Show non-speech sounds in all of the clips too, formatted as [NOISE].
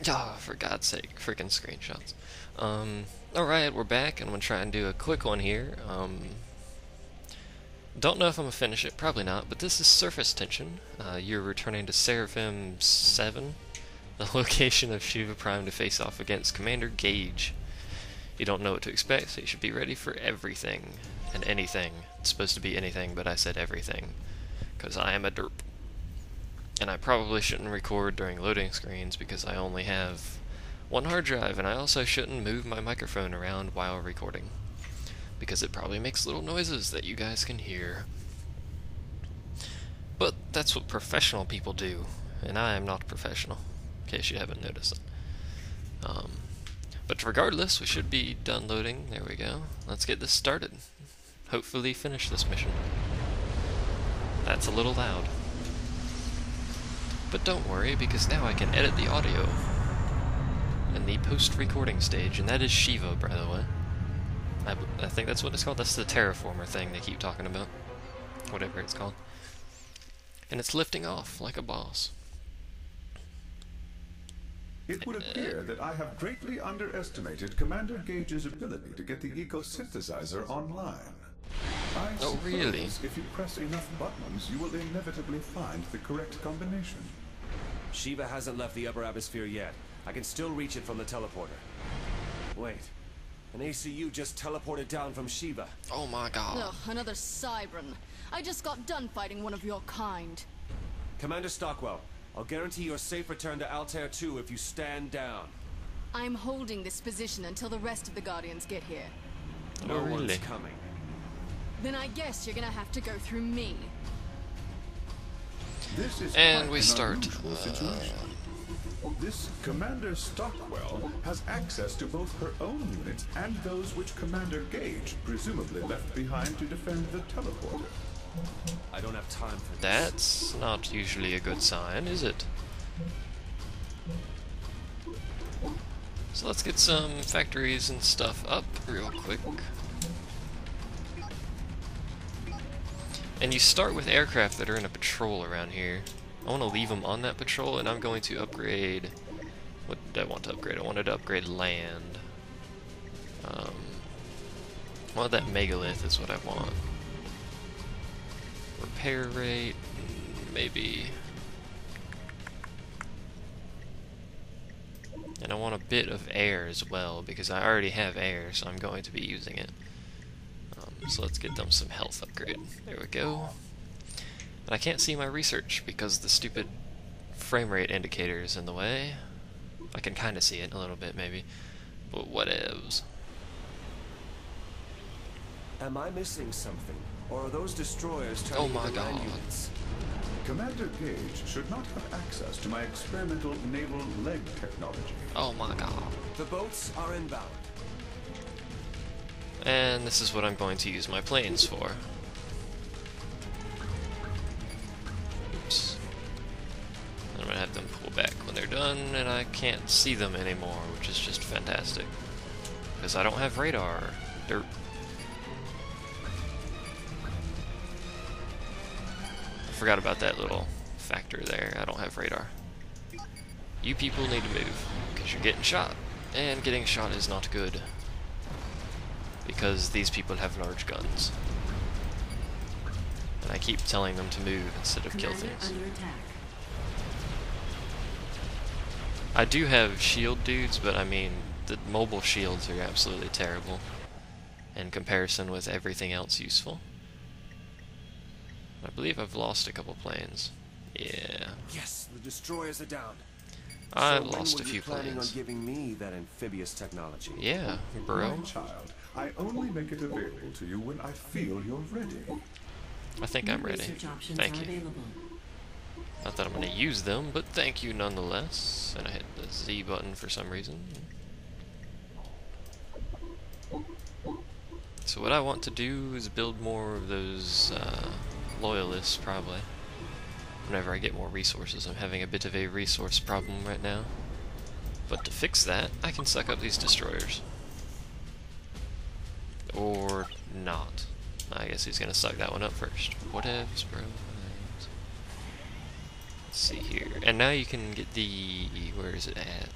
[LAUGHS] Oh, for God's sake, freaking screenshots. Um, alright, we're back, and I'm to try and do a quick one here. Um, don't know if I'm to finish it, probably not, but this is Surface Tension. Uh, you're returning to Seraphim 7, [LAUGHS] the location of Shiva Prime to face off against Commander Gauge. You don't know what to expect, so you should be ready for everything and anything. It's supposed to be anything, but I said everything, because I am a derp. And I probably shouldn't record during loading screens because I only have one hard drive, and I also shouldn't move my microphone around while recording because it probably makes little noises that you guys can hear. But that's what professional people do, and I am not professional, in case you haven't noticed. Um, but regardless, we should be done loading. There we go. Let's get this started. Hopefully finish this mission. That's a little loud. But don't worry, because now I can edit the audio in the post-recording stage, and that is Shiva, by the way. I, I think that's what it's called. That's the terraformer thing they keep talking about. Whatever it's called. And it's lifting off like a boss. It would appear that I have greatly underestimated Commander Gauge's ability to get the eco-synthesizer online. I Oh, really? If you press enough buttons, you will inevitably find the correct combination. Shiva hasn't left the upper atmosphere yet. I can still reach it from the teleporter. Wait. An ACU just teleported down from Shiva. Oh my god. Ugh, another Siren. I just got done fighting one of your kind. Commander Stockwell, I'll guarantee your safe return to Altair 2 if you stand down. I'm holding this position until the rest of the Guardians get here. No Oh, really? one's coming. Then I guess you're gonna have to go through me. This is And we start, unusual uh, situation. This Commander Stockwell has access to both her own units and those which Commander Gauge presumably left behind to defend the teleporter. I don't have time for this. That's not usually a good sign, is it? So let's get some factories and stuff up real quick. And you start with aircraft that are in a patrol around here. I want to leave them on that patrol, and I'm going to upgrade... What did I want to upgrade? I wanted to upgrade land. Um, well, that megalith is what I want. Repair rate, mm, maybe. And I want a bit of air as well, because I already have air, so I'm going to be using it. So let's get them some health upgrade. There we go. And I can't see my research because the stupid frame rate indicator is in the way. I can kind of see it a little bit, maybe. But whatevs. Am I missing something? Or are those destroyers oh turning Oh my into land God. units? Commander Gauge should not have access to my experimental naval leg technology. Oh my god. The boats are inbound. And this is what I'm going to use my planes for. Oops. I'm gonna have them pull back when they're done, and I can't see them anymore, which is just fantastic. Because I don't have radar. Dirt. I forgot about that little factor there. I don't have radar. You people need to move, because you're getting shot. And getting shot is not good because these people have large guns. And I keep telling them to move instead of kill things. I do have shield dudes, but I mean, the mobile shields are absolutely terrible in comparison with everything else useful. I believe I've lost a couple planes. Yeah, Yes, the destroyers are down. I've so lost a few planning planes. on giving me that amphibious technology? Yeah, bro. Child, I only make it available to you when I feel you're ready. I think I'm ready. Thank you. available. Not that I'm going to use them, but thank you nonetheless. And I hit the Z button for some reason. So what I want to do is build more of those uh, loyalists, probably. Whenever I get more resources. I'm having a bit of a resource problem right now. But to fix that, I can suck up these destroyers. Or not. I guess he's gonna suck that one up first. Whatevs, bro. Let's see here. And now you can get the... where is it at?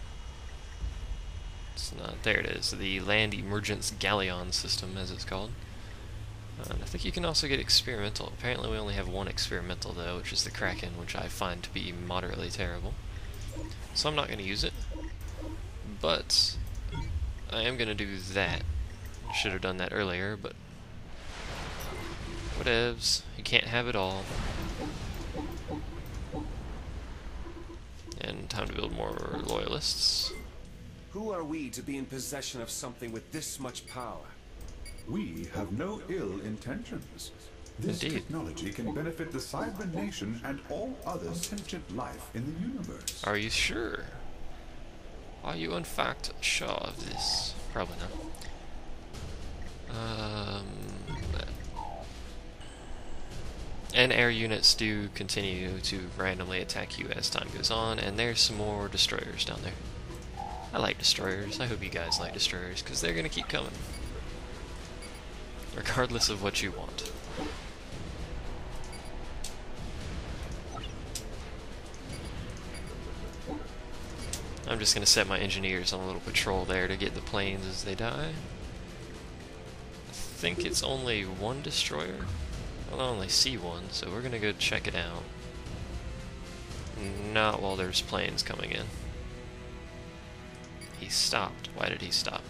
It's not. There it is. The Land Emergence Galleon system, as it's called. And I think you can also get experimental. Apparently, we only have one experimental though, which is the Kraken, which I find to be moderately terrible. So I'm not to use it. But I am to do that. Should have done that earlier, but whatevs. You can't have it all. And time to build more loyalists. Who are we to be in possession of something with this much power? We have no ill intentions. This Indeed. technology can benefit the Cybran Nation and all other sentient life in the universe. Are you sure? Are you in fact sure of this? Probably not. Um, and air units do continue to randomly attack you as time goes on, and there's some more destroyers down there. I like destroyers. I hope you guys like destroyers, because they're going to keep coming. Regardless of what you want. I'm just going to set my engineers on a little patrol there to get the planes as they die. I think it's only one destroyer. Well, I only see one, so we're to go check it out. Not while there's planes coming in. He stopped. Why did he stop?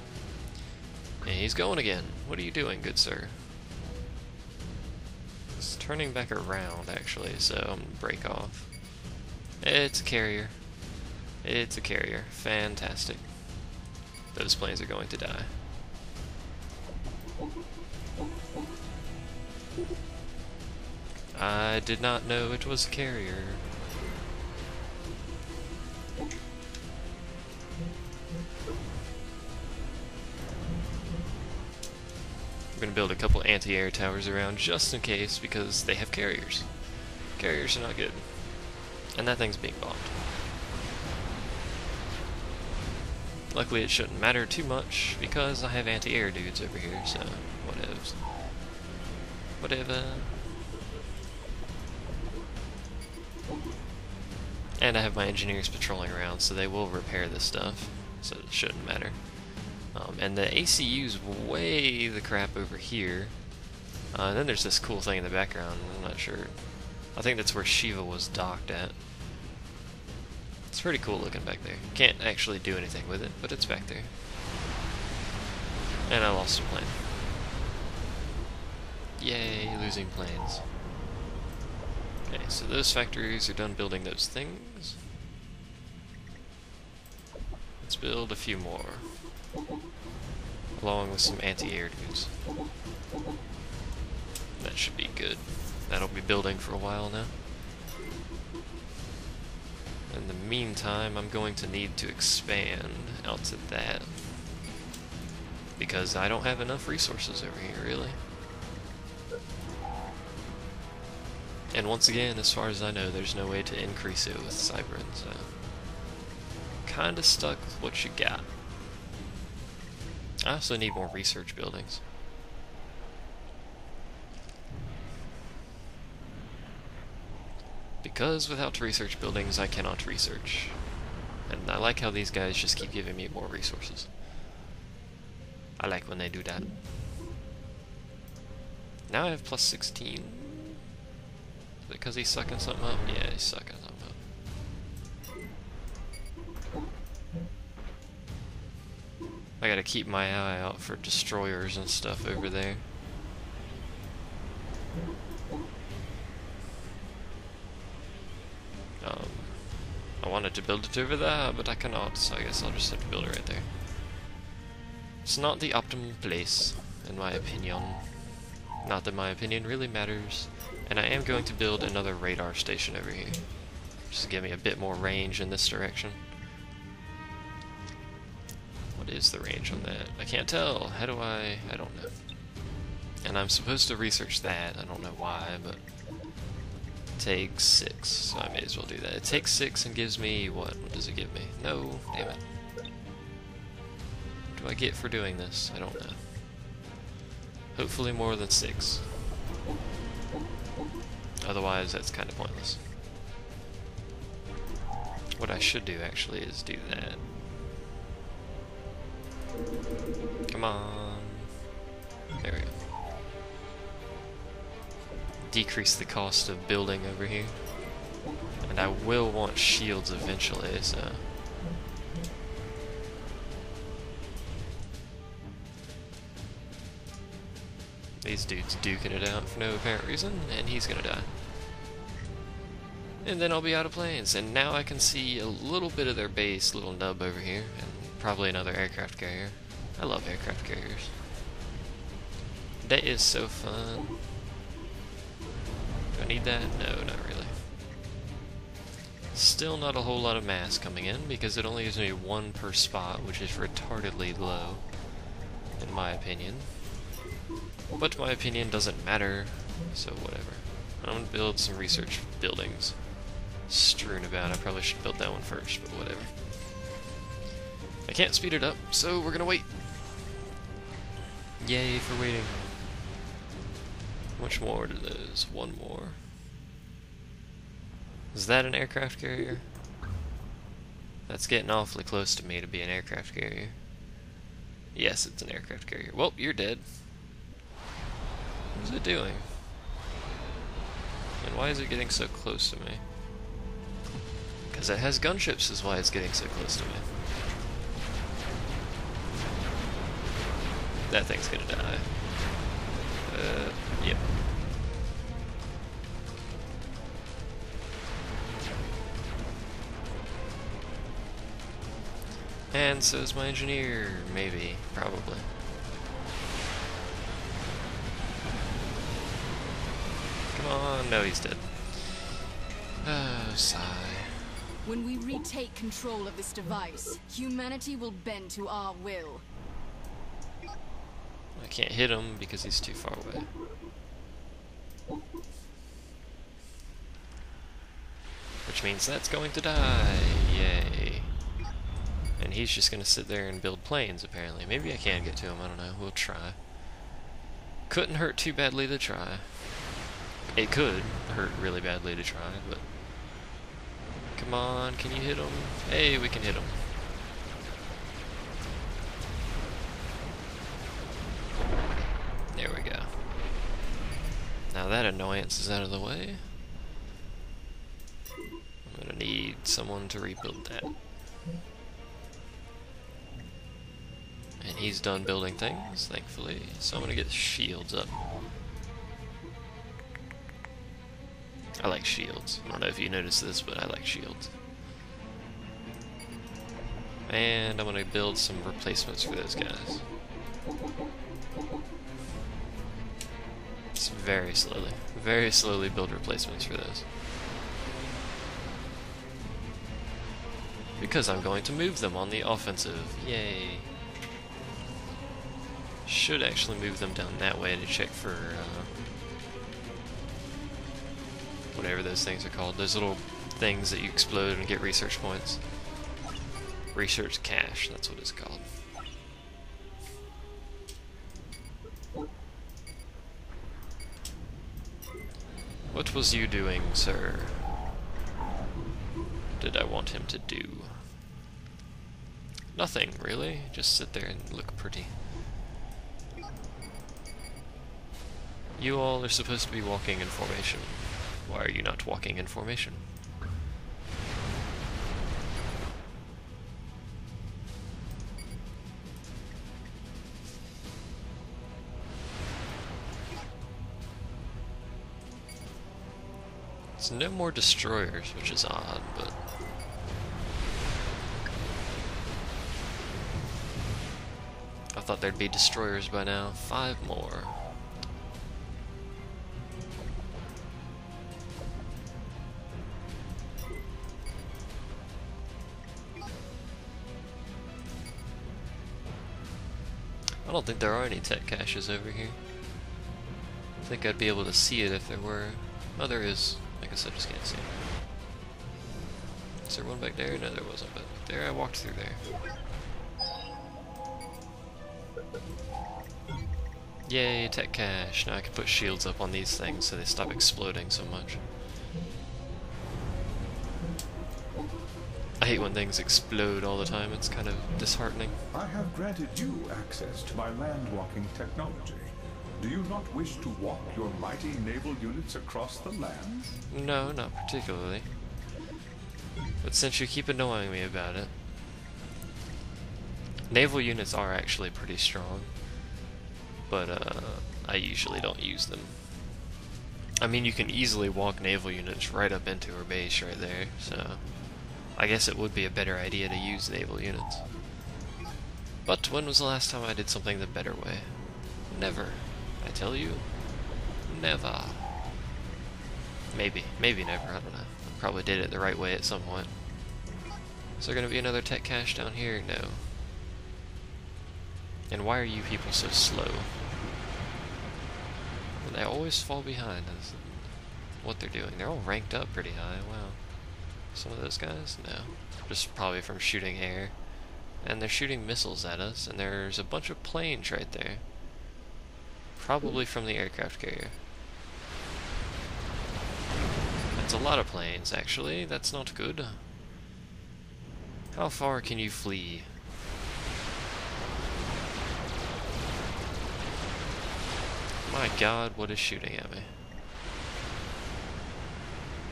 And he's going again. What are you doing, good sir? It's turning back around, actually, so I'm gonna break off. It's a carrier. It's a carrier. Fantastic. Those planes are going to die. I did not know it was a carrier. We're to build a couple anti-air towers around just in case because they have carriers. Carriers are not good. And that thing's being bombed. Luckily it shouldn't matter too much because I have anti-air dudes over here, so whatevs. Whatever. And I have my engineers patrolling around, so they will repair this stuff, so it shouldn't matter. Um, and the ACU's way the crap over here. Uh, and then there's this cool thing in the background, I'm not sure. I think that's where Shiva was docked at. It's pretty cool looking back there. Can't actually do anything with it, but it's back there. And I lost a plane. Yay, losing planes. Okay, so those factories are done building those things. Let's build a few more. Along with some anti-air dudes. That should be good. That'll be building for a while now. In the meantime, I'm going to need to expand out to that. Because I don't have enough resources over here, really. And once again, as far as I know, there's no way to increase it with Cybran, so... Kinda stuck with what you got. I also need more research buildings. Because without research buildings, I cannot research. And I like how these guys just keep giving me more resources. I like when they do that. Now I have plus 16. Because he's sucking something up? Yeah, he's sucking something up. I gotta keep my eye out for destroyers and stuff over there. Um, I wanted to build it over there, but I cannot, so I guess I'll just have to build it right there. It's not the optimal place, in my opinion. Not that my opinion really matters. And I am going to build another radar station over here. Just to give me a bit more range in this direction. What is the range on that? I can't tell. How do I... I don't know. And I'm supposed to research that. I don't know why, but... Takes six, so I may as well do that. It takes six and gives me... What? What does it give me? No, damn it. What do I get for doing this? I don't know. Hopefully more than six. Otherwise, that's kind of pointless. What I should do, actually, is do that. Come on. There we go. Decrease the cost of building over here. And I will want shields eventually, so... These dudes duking it out for no apparent reason, and he's gonna die. And then I'll be out of planes, and now I can see a little bit of their base, little nub over here, and probably another aircraft carrier. I love aircraft carriers. That is so fun. Do I need that? No, not really. Still not a whole lot of mass coming in, because it only gives me one per spot, which is retardedly low, in my opinion. But my opinion doesn't matter, so whatever. I'm gonna build some research buildings strewn about. I probably should build that one first, but whatever. I can't speed it up, so we're gonna wait. Yay for waiting. How much more to those? One more. Is that an aircraft carrier? That's getting awfully close to me to be an aircraft carrier. Yes, it's an aircraft carrier. Well, you're dead. What is it doing? And why is it getting so close to me? Because it has gunships is why it's getting so close to me. That thing's gonna die. Uh, yep. And so is my engineer, maybe, probably. Come on, no, he's dead. Oh, [SIGHS] sigh. When we retake control of this device, humanity will bend to our will. I can't hit him because he's too far away. Which means that's going to die. Yay. And he's just going to sit there and build planes, apparently. Maybe I can get to him, I don't know. We'll try. Couldn't hurt too badly to try. It could hurt really badly to try, but... Come on, can you hit him? Hey, we can hit him. There we go. Now that annoyance is out of the way. I'm gonna need someone to rebuild that. And he's done building things, thankfully, so I'm gonna get shields up. I like shields. I don't know if you noticed this, but I like shields. And I'm gonna build some replacements for those guys. Just very slowly. Very slowly build replacements for those. Because I'm going to move them on the offensive. Yay. Should actually move them down that way to check for uh, whatever those things are called. Those little things that you explode and get research points. Research cache, that's what it's called. What was you doing, sir? Did I want him to do? Nothing, really. Just sit there and look pretty. You all are supposed to be walking in formation. Why are you not walking in formation? It's no more destroyers, which is odd, but... I thought there'd be destroyers by now. Five more. Don't think there are any tech caches over here. I think I'd be able to see it if there were. Oh, there is. I guess I just can't see it. Is there one back there? No, there wasn't, but there I walked through there. Yay, tech cache. Now I can put shields up on these things so they stop exploding so much. I hate when things explode all the time. It's kind of disheartening. I have granted you access to my land-walking technology. Do you not wish to walk your mighty naval units across the land? No, not particularly. But since you keep annoying me about it, naval units are actually pretty strong, but uh, I usually don't use them. I mean, you can easily walk naval units right up into her base right there, so I guess it would be a better idea to use naval units. But when was the last time I did something the better way? Never. I tell you, never. Maybe, maybe never, I don't know. I probably did it the right way at some point. Is there gonna be another tech cache down here? No. And why are you people so slow? They always fall behind us. What they're doing. They're all ranked up pretty high, wow. Some of those guys? No. Just probably from shooting air. And they're shooting missiles at us, and there's a bunch of planes right there. Probably from the aircraft carrier. That's a lot of planes, actually. That's not good. How far can you flee? My god, what is shooting at me?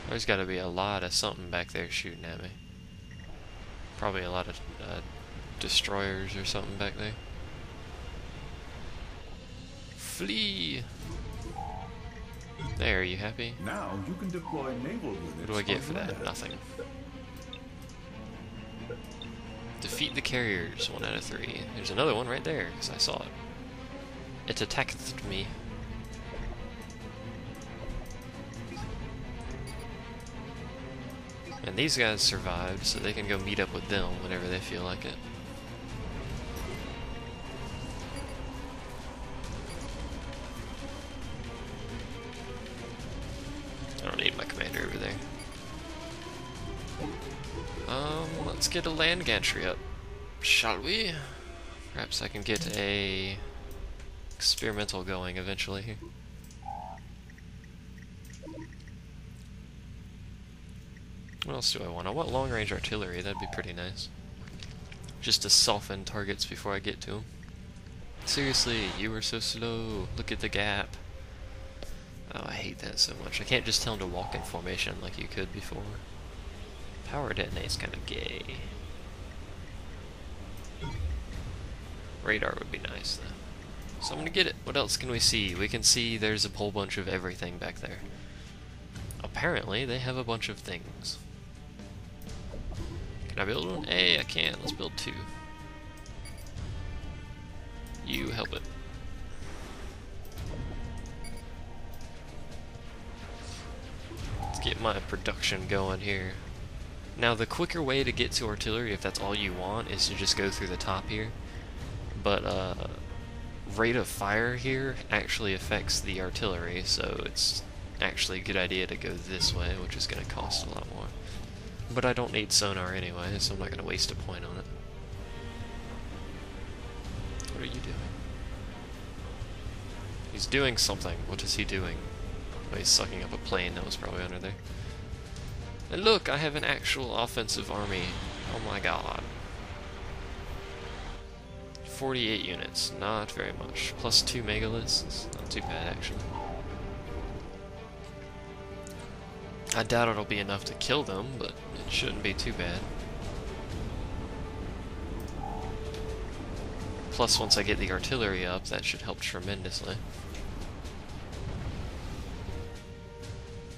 There's gotta be a lot of something back there shooting at me. Probably a lot of uh, destroyers or something back there. Flee! There, are you happy? Now you can deploy naval units. What do I get for that? land. Nothing. Defeat the carriers, one out of three. There's another one right there, because I saw it. It attacked me. And these guys survived, so they can go meet up with them whenever they feel like it. I don't need my commander over there. Um, let's get a land gantry up, shall we? Perhaps I can get a experimental going eventually. What else do I want? I want long range artillery, that'd be pretty nice. Just to soften targets before I get to them. Seriously, you were so slow. Look at the gap. Oh, I hate that so much. I can't just tell him to walk in formation like you could before. Power detonate's kind of gay. Radar would be nice, though. So I'm gonna get it. What else can we see? We can see there's a whole bunch of everything back there. Apparently, they have a bunch of things. Can I build one? Hey, I can. Let's build two. You help it. Let's get my production going here. Now, the quicker way to get to artillery, if that's all you want, is to just go through the top here. But, uh, rate of fire here actually affects the artillery, so it's actually a good idea to go this way, which is going to cost a lot more. But I don't need sonar anyway, so I'm not going to waste a point on it. What are you doing? He's doing something. What is he doing? Oh, he's sucking up a plane that was probably under there. And look, I have an actual offensive army. Oh my god. 48 units, not very much. Plus 2 megaliths, not too bad actually. I doubt it'll be enough to kill them, but it shouldn't be too bad. Plus, once I get the artillery up, that should help tremendously.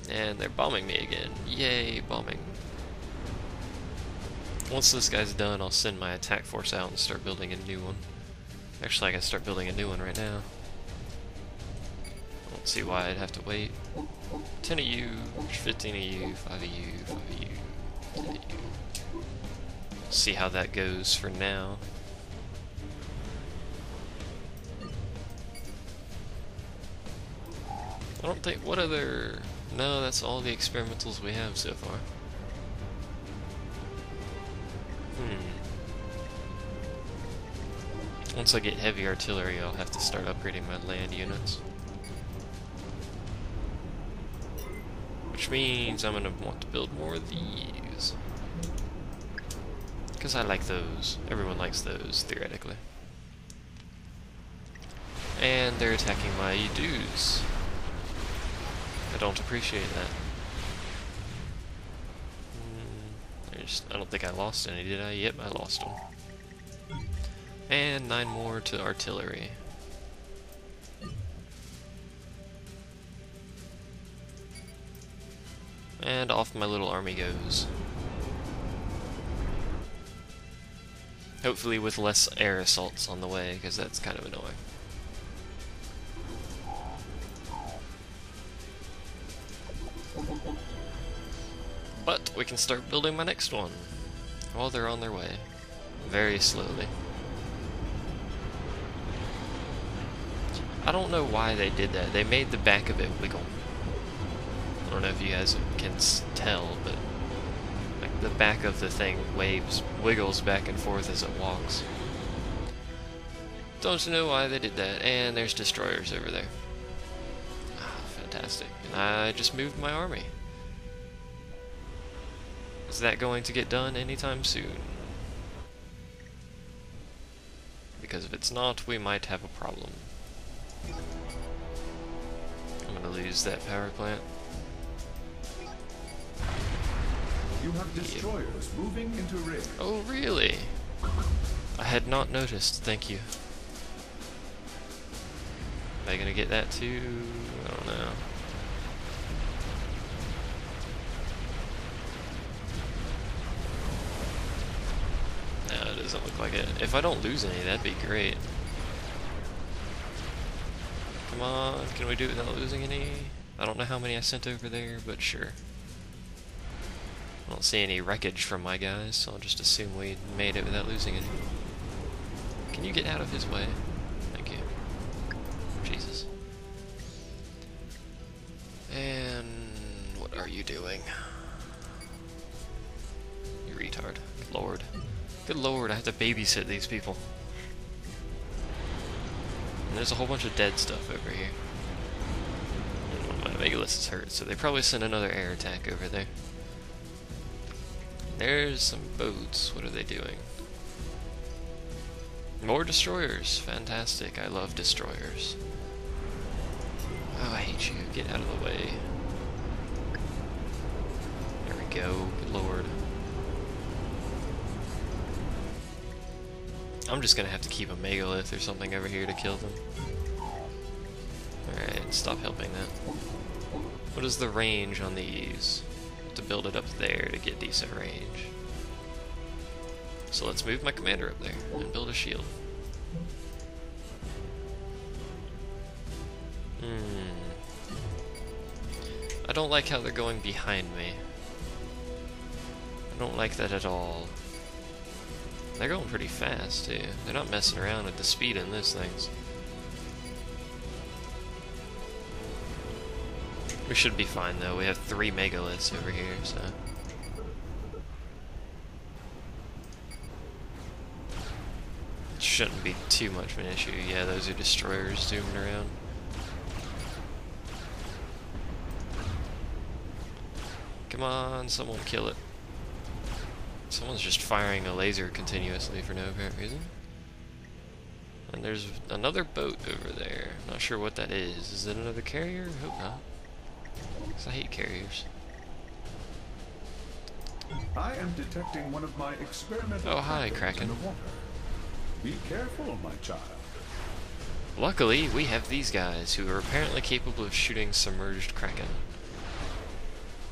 And they're bombing me again. Yay, bombing. Once this guy's done, I'll send my attack force out and start building a new one. Actually, I can start building a new one right now. See why I'd have to wait. 10 of you, 15 of you, 5 of you, 5 of you, 10 of you. See how that goes for now. I don't think, what other, no, that's all the experimentals we have so far. Hmm. Once I get heavy artillery, I'll have to start upgrading my land units. Which means I'm gonna want to build more of these. Because I like those. Everyone likes those, theoretically. And they're attacking my dudes. I don't appreciate that. Mm, I, just, I don't think I lost any, did I? Yep, I lost them. And nine more to artillery. And off my little army goes. Hopefully with less air assaults on the way, because that's kind of annoying. But we can start building my next one. While they're on their way. Very slowly. I don't know why they did that. They made the back of it wiggle. I don't know if you guys can tell, but like the back of the thing waves, wiggles back and forth as it walks. Don't know why they did that. And there's destroyers over there. Ah, fantastic. And I just moved my army. Is that going to get done anytime soon? Because if it's not, we might have a problem. I'm gonna lose that power plant. You have destroyers moving into. Oh, really? I had not noticed, thank you. Am I gonna get that too? I don't know. No, it doesn't look like it. If I don't lose any, that'd be great. Come on, can we do it without losing any? I don't know how many I sent over there, but sure. I don't see any wreckage from my guys, so I'll just assume we made it without losing any. Can you get out of his way? Thank you. Jesus. And what are you doing? You retard. Good lord. Good lord, I have to babysit these people. And there's a whole bunch of dead stuff over here. And my Megaliths is hurt, so they probably sent another air attack over there. There's some boats. What are they doing? More destroyers. Fantastic. I love destroyers. Oh, I hate you. Get out of the way. There we go. Good lord. I'm just gonna have to keep a megalith or something over here to kill them. Alright, stop helping that. What is the range on these? To build it up there to get decent range. So let's move my commander up there and build a shield. Hmm. I don't like how they're going behind me. I don't like that at all. They're going pretty fast, too. They're not messing around with the speed in those things. We should be fine, though. We have three megaliths over here, so... It shouldn't be too much of an issue. Yeah, those are destroyers zooming around. Come on, someone kill it. Someone's just firing a laser continuously for no apparent reason. And there's another boat over there. Not sure what that is. Is it another carrier? Hope not. Because I hate carriers. I am detecting one of my experimental Oh, hi, Kraken. in the water. Be careful, my child. Luckily, we have these guys who are apparently capable of shooting submerged kraken.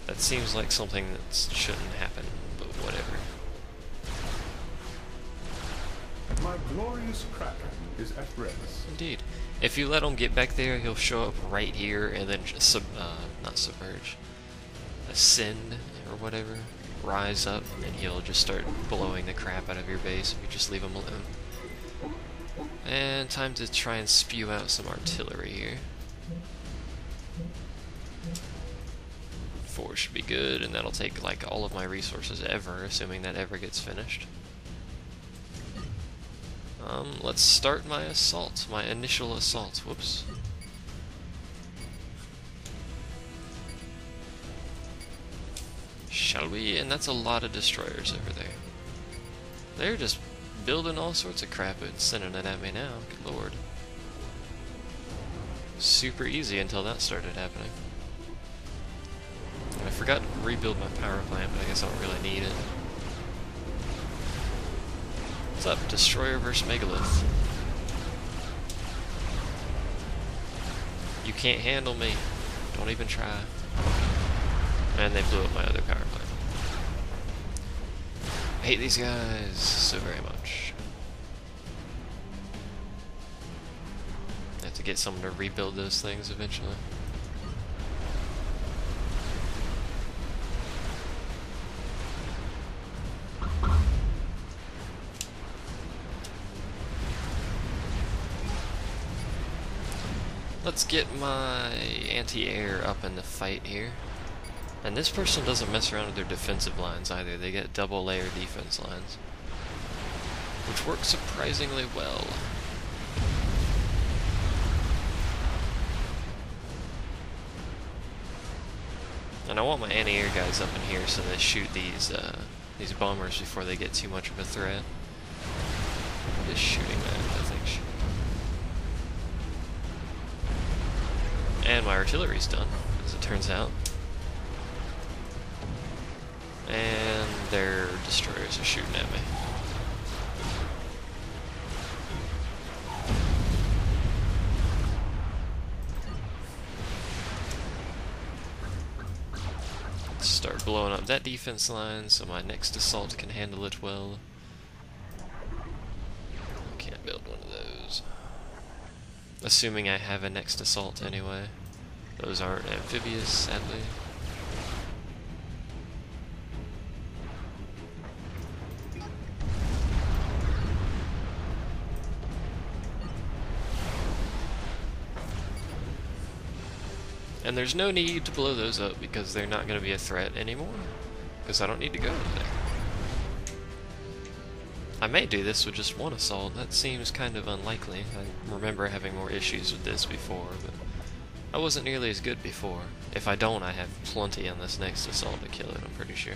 That seems like something that shouldn't happen, but whatever. My glorious Kraken is at rest. Indeed. If you let him get back there, he'll show up right here and then sub, uh, not submerge, ascend or whatever, rise up, and he'll just start blowing the crap out of your base if you just leave him alone. And time to try and spew out some artillery here. Four should be good, and that'll take like all of my resources ever, assuming that ever gets finished. Um, let's start my assault, my initial assault. Whoops. Shall we? And that's a lot of destroyers over there. They're just building all sorts of crap and sending it at me now. Good lord. Super easy until that started happening. I forgot to rebuild my power plant, but I guess I don't really need it. What's up, Destroyer versus Megalith? You can't handle me. Don't even try. And they blew up my other power plant. I hate these guys so very much. I have to get someone to rebuild those things eventually. Get my anti-air up in the fight here. And this person doesn't mess around with their defensive lines either. They get double layer defense lines. Which works surprisingly well. And I want my anti-air guys up in here so they shoot these uh, these bombers before they get too much of a threat. Just shooting that, artillery's done, as it turns out. And their destroyers are shooting at me. Start blowing up that defense line so my next assault can handle it well. Can't build one of those. Assuming I have a next assault anyway. Those aren't amphibious, sadly. And there's no need to blow those up because they're not going to be a threat anymore. Because I don't need to go there. I may do this with just one assault. That seems kind of unlikely. I remember having more issues with this before, but I wasn't nearly as good before. If I don't, I have plenty on this next assault to kill it, I'm pretty sure.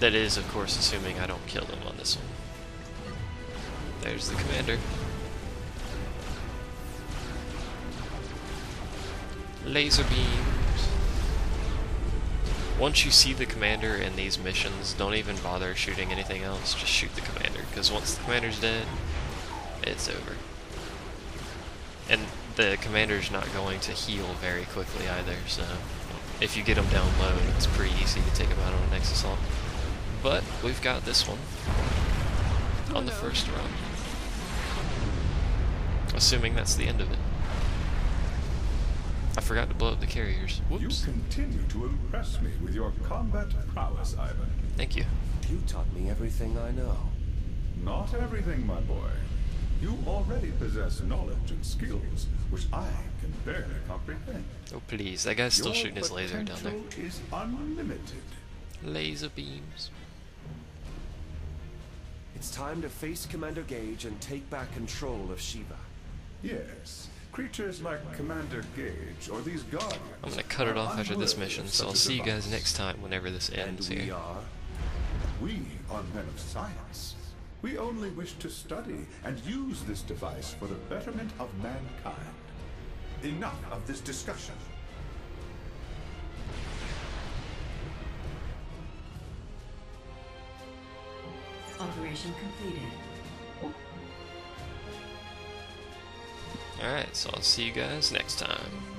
That is, of course, assuming I don't kill them on this one. There's the commander. Laser beams. Once you see the commander in these missions, don't even bother shooting anything else, just shoot the commander, because once the commander's dead, it's over. And the commander's not going to heal very quickly either, so if you get him down low, it's pretty easy to take him out on the next assault. But we've got this one on the first run. Assuming that's the end of it. I forgot to blow up the carriers. Whoops. You continue to impress me with your combat prowess, Ivan. Thank you. You taught me everything I know. Not everything, my boy. You already possess knowledge and skills, which I can barely comprehend. Oh please, that guy's still Your shooting his laser down there. potential is unlimited. Laser beams. It's time to face Commander Gauge and take back control of Shiva. Yes, creatures like Commander Gauge or these guardians. I'm gonna cut it off after this mission, so I'll see you guys next time whenever this ends And ends we here. are. We are men of science. We only wish to study and use this device for the betterment of mankind. Enough of this discussion. Operation completed. Alright, so I'll see you guys next time.